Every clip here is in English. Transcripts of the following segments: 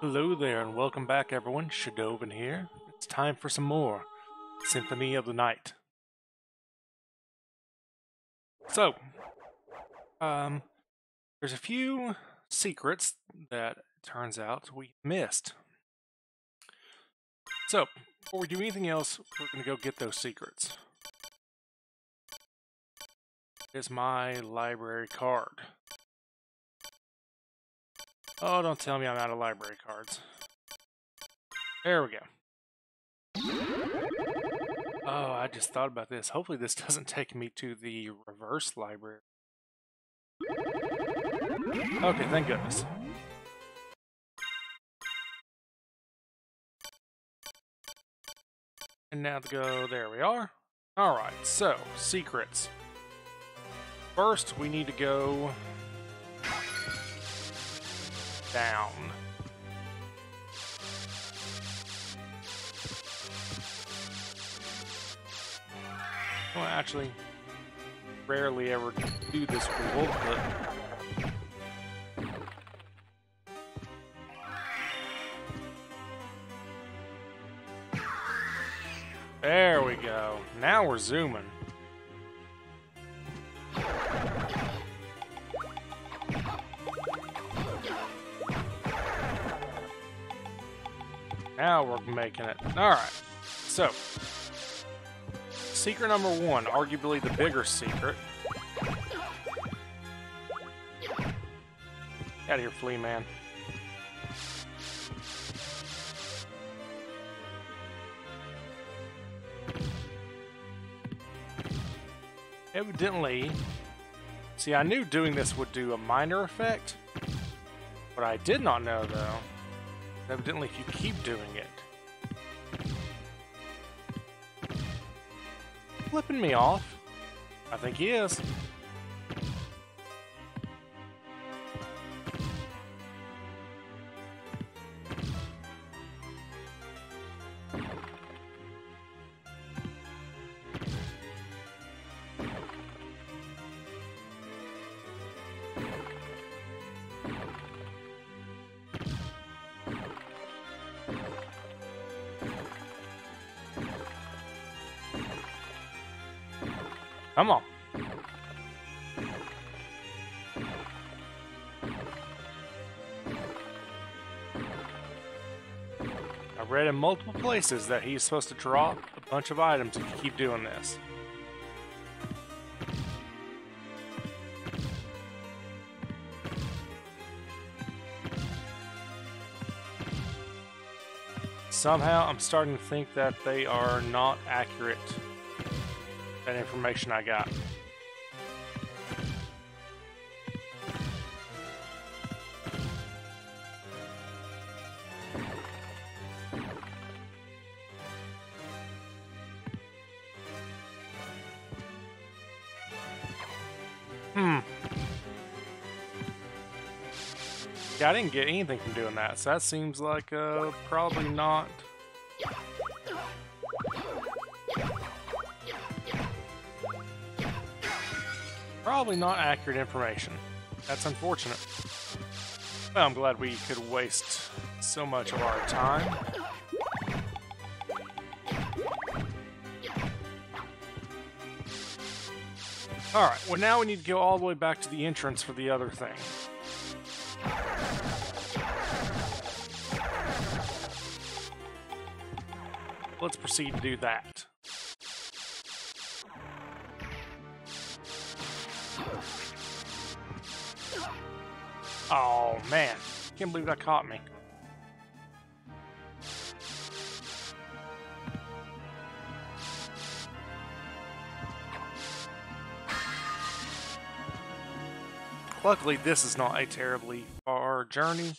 Hello there, and welcome back, everyone. Shadoven here. It's time for some more Symphony of the Night. So, um, there's a few secrets that turns out we missed. So, before we do anything else, we're going to go get those secrets. Here's my library card. Oh, don't tell me I'm out of library cards. There we go. Oh, I just thought about this. Hopefully this doesn't take me to the reverse library. Okay, thank goodness. And now to go, there we are. Alright, so, secrets. First, we need to go down. Well, actually, rarely ever do this rule, but There we go. Now we're zooming. Now we're making it. Alright. So, secret number one, arguably the bigger secret. Out of here, flea man. Evidently, see, I knew doing this would do a minor effect. What I did not know, though, evidently if you keep doing it. Flipping me off. I think he is. Read in multiple places that he's supposed to drop a bunch of items if you keep doing this. Somehow I'm starting to think that they are not accurate that information I got. Didn't get anything from doing that, so that seems like uh, probably not probably not accurate information. That's unfortunate. Well, I'm glad we could waste so much of our time. Alright, well now we need to go all the way back to the entrance for the other thing. Let's proceed to do that. Oh, man. Can't believe that caught me. Luckily, this is not a terribly far journey.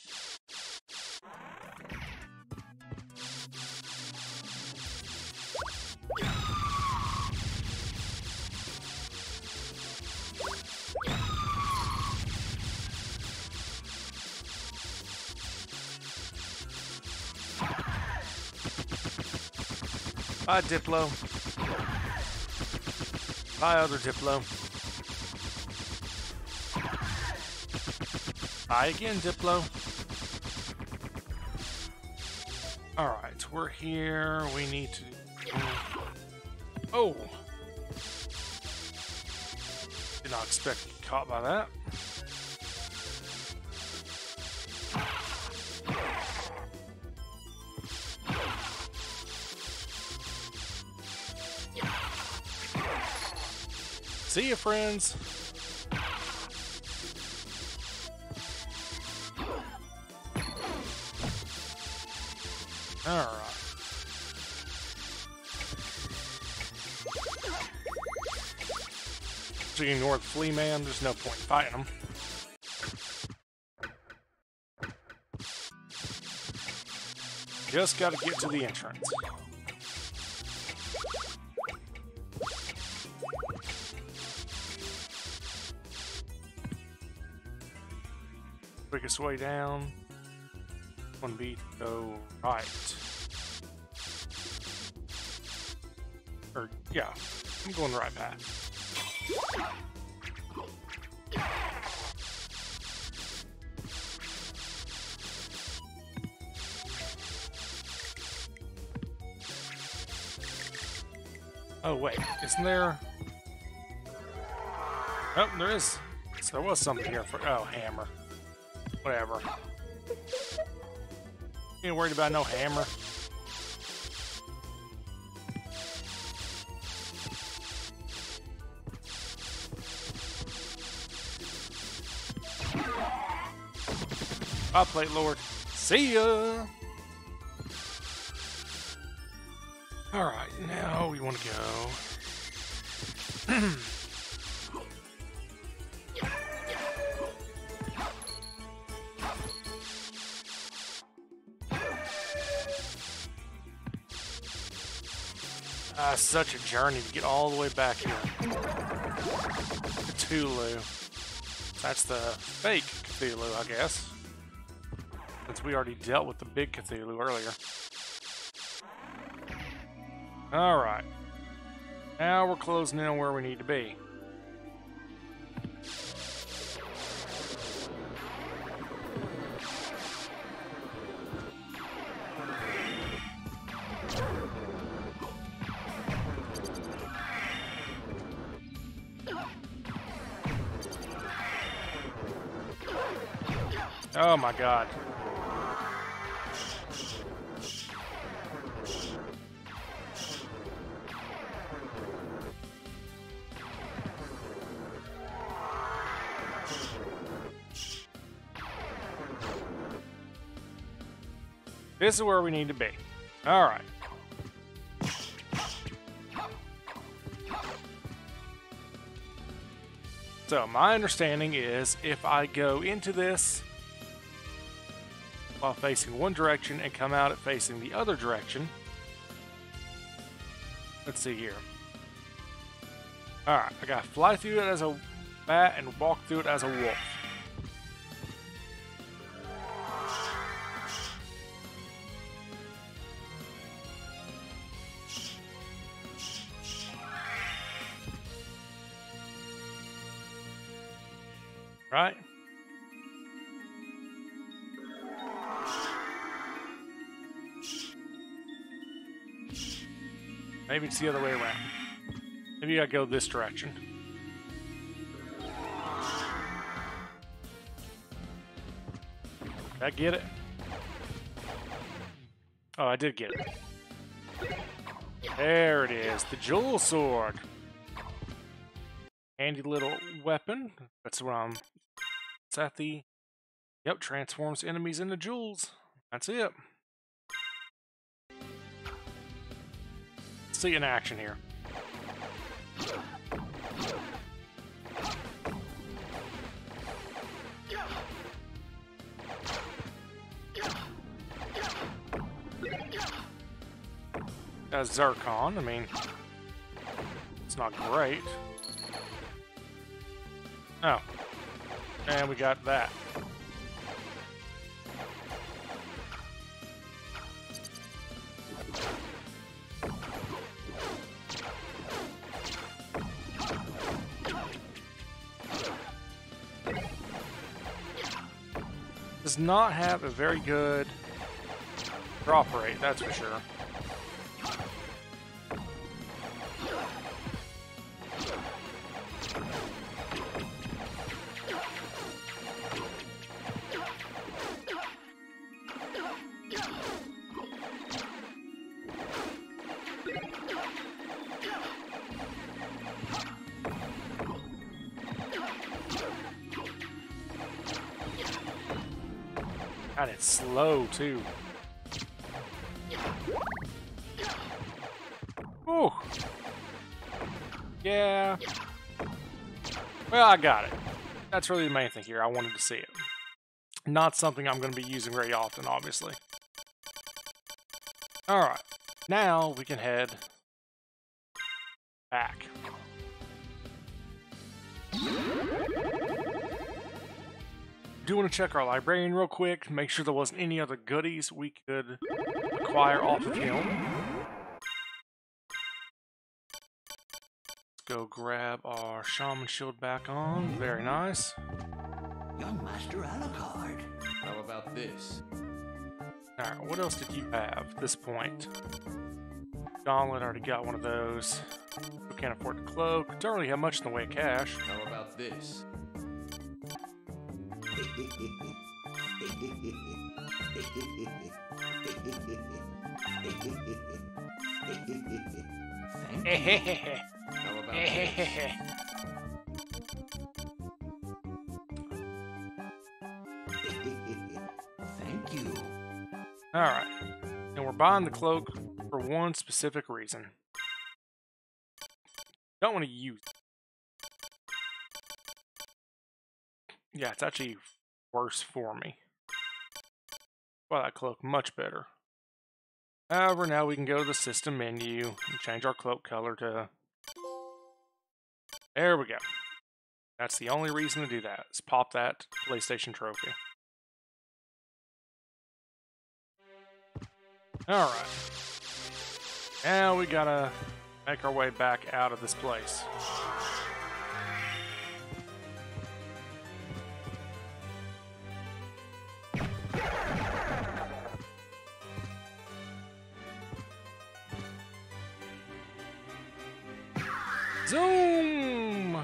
Bye, Diplo. Bye, other Diplo. Bye again, Diplo. Alright, we're here. We need to... Oh! Did not expect to get caught by that. See you, friends. Alright. So you ignore the flea man, there's no point in fighting him. Just gotta get to the entrance. Quickest way down. One beat, go right. Or, yeah, I'm going the right path. Oh, wait, isn't there... Oh, there is. So there was something here for... Oh, hammer. Whatever. Ain't worried about no hammer. I'll play Lord. See ya! Alright, now we want to go. such a journey to get all the way back here. Cthulhu. That's the fake Cthulhu, I guess. Since we already dealt with the big Cthulhu earlier. Alright. Now we're closing in where we need to be. God. This is where we need to be. All right. So my understanding is if I go into this while facing one direction and come out at facing the other direction. Let's see here. Alright, I gotta fly through it as a bat and walk through it as a wolf. The other way around. Maybe I go this direction. Did I get it? Oh, I did get it. There it is, the Jewel Sword. Handy little weapon. That's what I'm... It's at the... Yep, transforms enemies into jewels. That's it. See in action here. A Zircon, I mean, it's not great. Oh. And we got that. Does not have a very good drop rate, that's for sure. Too. Ooh. Yeah. Well, I got it. That's really the main thing here. I wanted to see it. Not something I'm going to be using very often, obviously. Alright. Now we can head back. Do want to check our librarian real quick, make sure there wasn't any other goodies we could acquire off of him. Let's go grab our shaman shield back on. Very nice. Young Master Alucard. How about this? Alright, what else did you have at this point? Gauntlet, already got one of those. We can't afford the cloak. Don't really have much in the way of cash. How about this? How about this? Thank you. Alright. And we're buying the cloak for one specific reason. Don't want to use it. Yeah, it's actually worse for me. Well, that cloak much better. However, now we can go to the system menu and change our cloak color to... There we go. That's the only reason to do that, is pop that PlayStation trophy. Alright. Now we gotta make our way back out of this place. Zoom!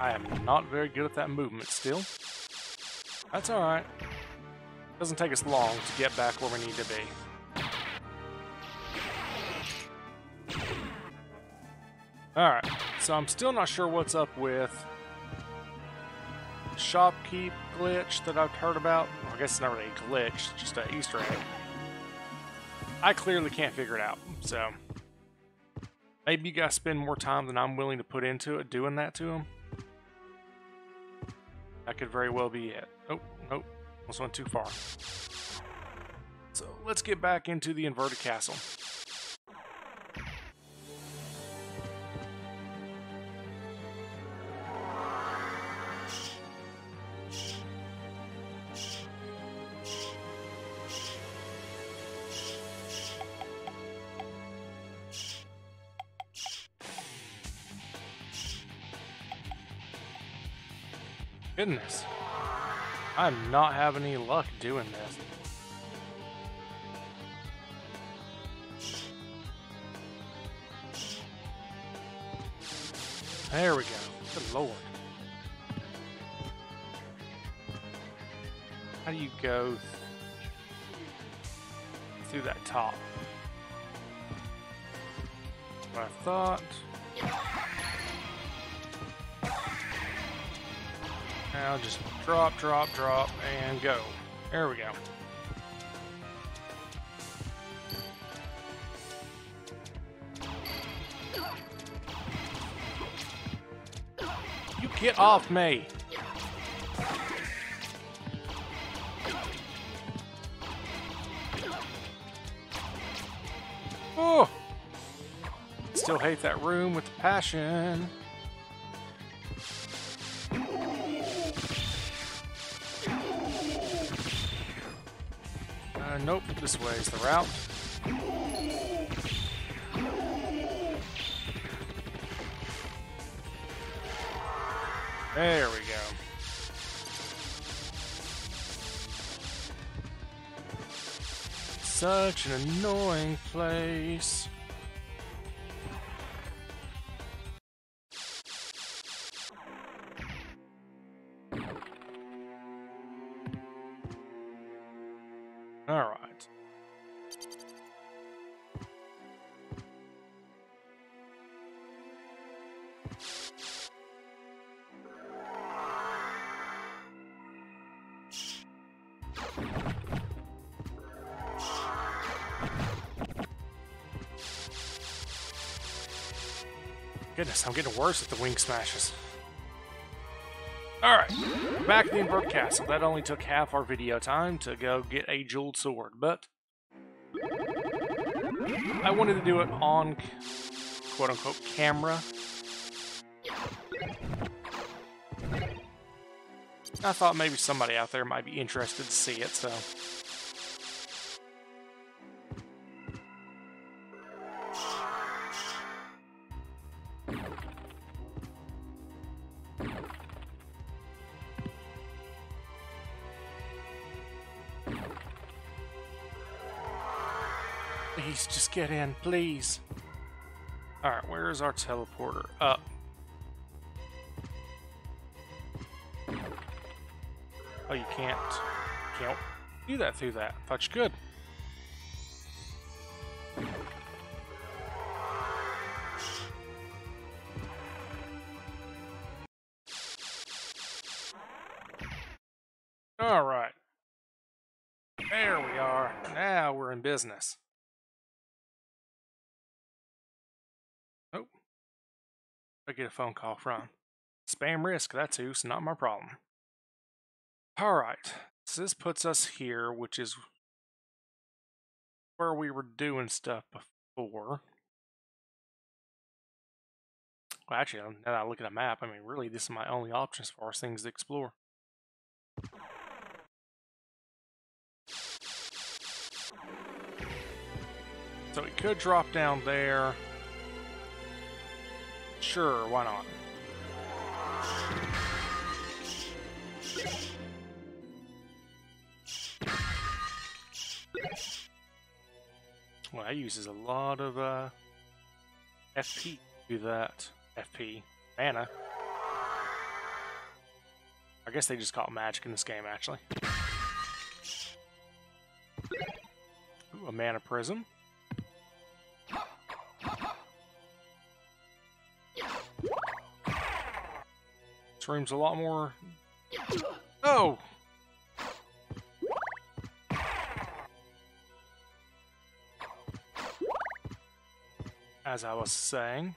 I am not very good at that movement still. That's alright. Doesn't take us long to get back where we need to be. Alright, so I'm still not sure what's up with shopkeep glitch that I've heard about. Well, I guess it's not really a glitch, just an Easter egg. I clearly can't figure it out, so maybe you guys spend more time than I'm willing to put into it doing that to him. That could very well be it. Oh, nope, almost went too far. So let's get back into the inverted castle. Goodness. I'm not having any luck doing this. There we go. Good lord. How do you go through that top? What I thought. Now just drop, drop, drop, and go. There we go. You get off me! Oh! Still hate that room with passion. This way is the route. There we go. Such an annoying place. I'm getting worse at the wing smashes. Alright, back at the inverted castle. That only took half our video time to go get a jeweled sword, but I wanted to do it on quote unquote camera. I thought maybe somebody out there might be interested to see it, so. Get in, please. Alright, where is our teleporter? Up. Oh, you can't. Can't do that through that. You could. Alright. There we are. Now we're in business. I get a phone call from. Spam risk, that's who's not my problem. Alright. So this puts us here, which is where we were doing stuff before. Well, actually, um, now that I look at a map, I mean, really, this is my only option as far as things to explore. So it could drop down there. Sure, why not? Well, that uses a lot of uh, FP do that. FP. Mana. I guess they just call magic in this game, actually. Ooh, a mana prism. This room's a lot more... Oh! As I was saying,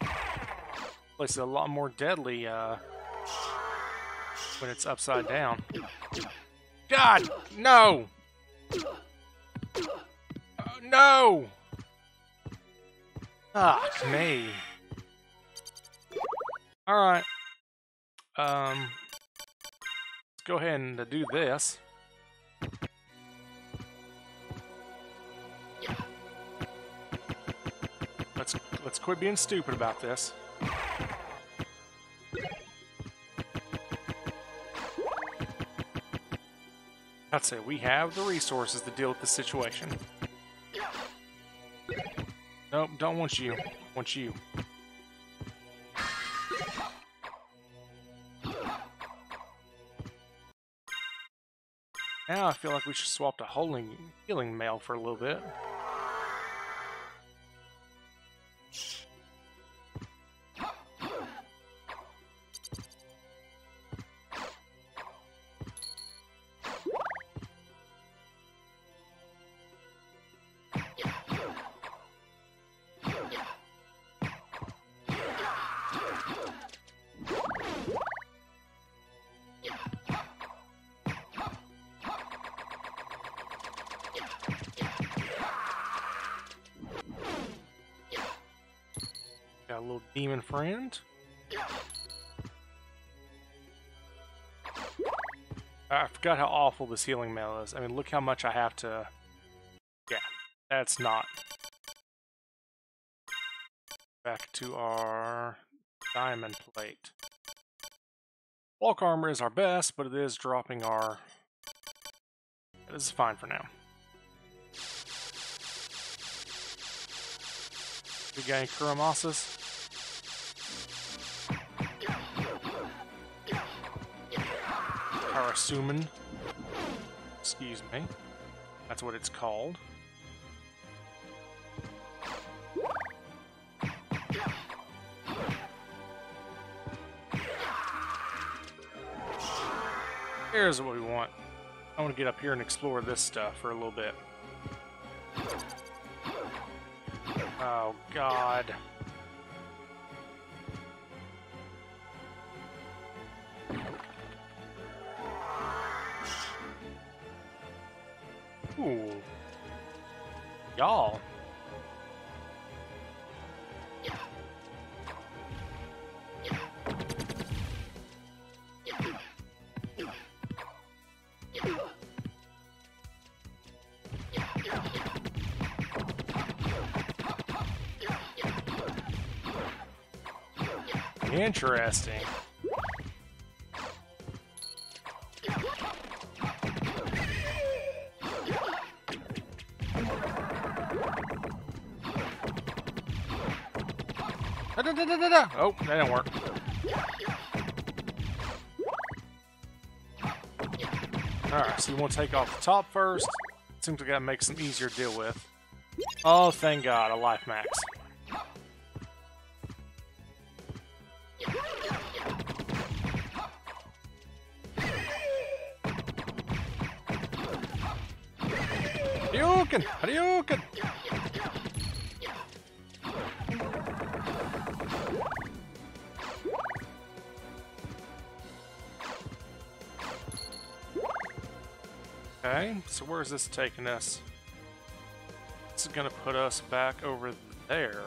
place is a lot more deadly uh, when it's upside down. God, no! Uh, no! Ah, me. Alright. Um, let's go ahead and do this. Let's let's quit being stupid about this. That's it. We have the resources to deal with the situation. Nope, don't want you. Want you. Now I feel like we should swap to holding healing mail for a little bit. Little demon friend. Ah, I forgot how awful this healing mail is. I mean, look how much I have to... Yeah, that's not... Back to our diamond plate. Walk armor is our best, but it is dropping our... This is fine for now. We got any Kuromasas? Karasuman. Excuse me. That's what it's called. Here's what we want. I want to get up here and explore this stuff for a little bit. Oh, God. Interesting. Oh, that didn't work. Alright, so you want to take off the top first. Seems like that makes them easier to deal with. Oh, thank God, a life max. Okay, where's this taking us? This is gonna put us back over there.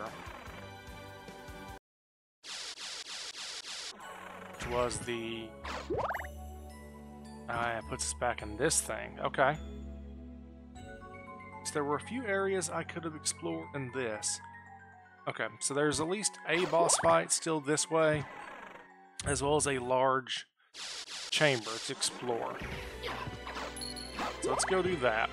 Which was the... Ah, it puts us back in this thing. Okay. So there were a few areas I could have explored in this. Okay, so there's at least a boss fight still this way, as well as a large chamber to explore. Let's go do that.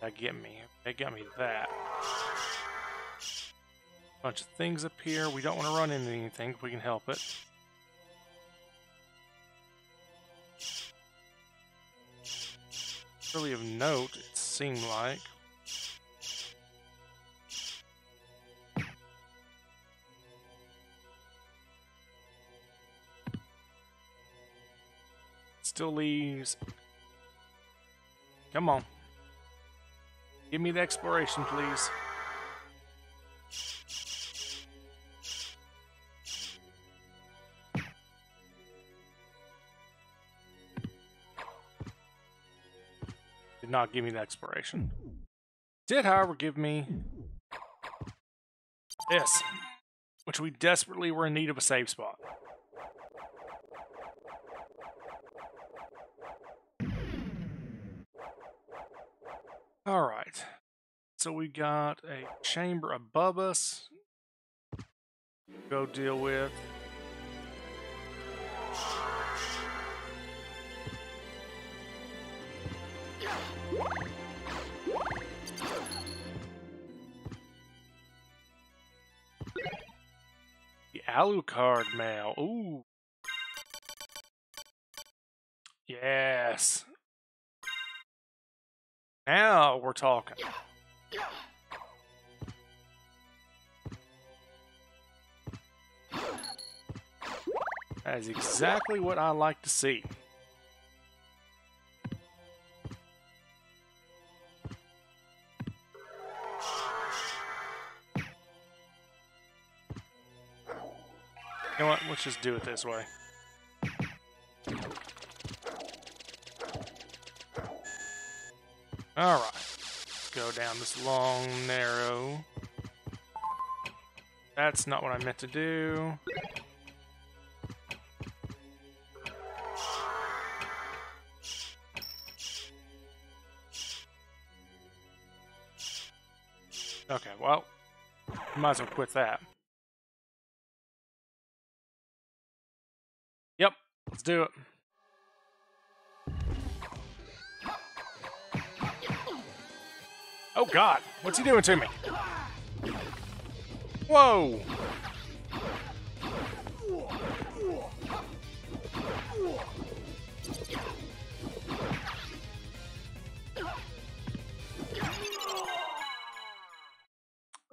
That get me. That got me that. Bunch of things up here. We don't want to run into anything if we can help it. Really of note, it seemed like. Still leaves. Come on. Give me the exploration, please. Not give me the exploration. Did, however, give me this, which we desperately were in need of a save spot. All right. So we got a chamber above us. Go deal with. Alucard mail. Ooh. Yes. Now we're talking. That is exactly what I like to see. You know what? Let's just do it this way. Alright. Go down this long, narrow That's not what I meant to do. Okay, well, might as well quit that. Let's do it. Oh god, what's he doing to me? Whoa!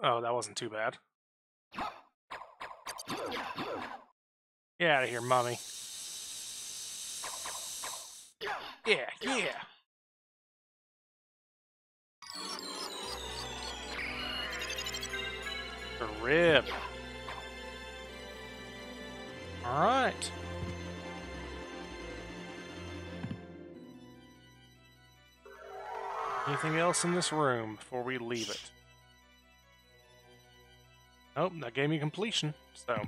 Oh, that wasn't too bad. Get out of here, mummy. Yeah, yeah. The rib. Alright. Anything else in this room before we leave it? Nope, that gave me completion, so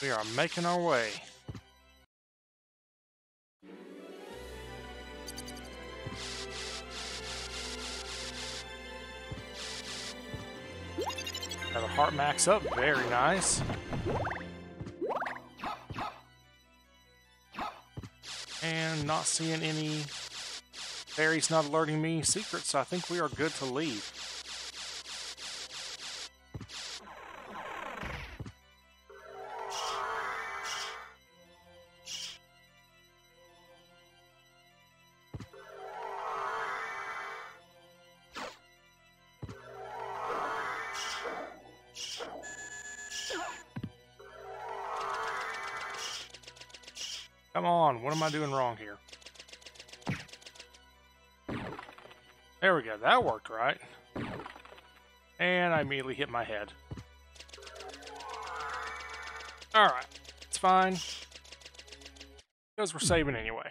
we are making our way. A heart max up, very nice. And not seeing any fairies not alerting me secrets, so I think we are good to leave. I doing wrong here? There we go, that worked right. And I immediately hit my head. Alright, it's fine. Because we're saving anyway.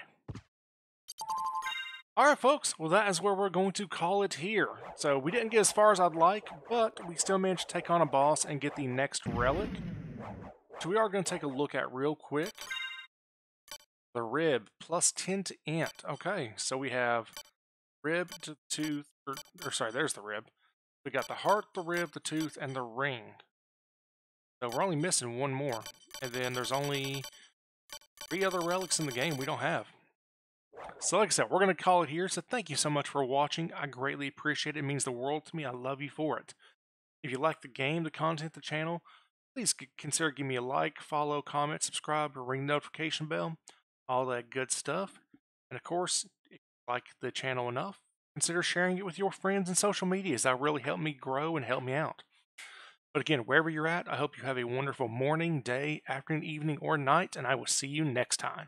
Alright folks, well that is where we're going to call it here. So we didn't get as far as I'd like, but we still managed to take on a boss and get the next relic. So we are going to take a look at real quick. The rib, plus 10 to int. Okay, so we have rib to tooth, or, or sorry, there's the rib. We got the heart, the rib, the tooth, and the ring. So we're only missing one more. And then there's only three other relics in the game we don't have. So like I said, we're going to call it here. So thank you so much for watching. I greatly appreciate it. It means the world to me. I love you for it. If you like the game, the content, the channel, please consider giving me a like, follow, comment, subscribe, or ring the notification bell all that good stuff. And of course, like the channel enough, consider sharing it with your friends and social medias. That really help me grow and help me out. But again, wherever you're at, I hope you have a wonderful morning, day, afternoon, evening, or night, and I will see you next time.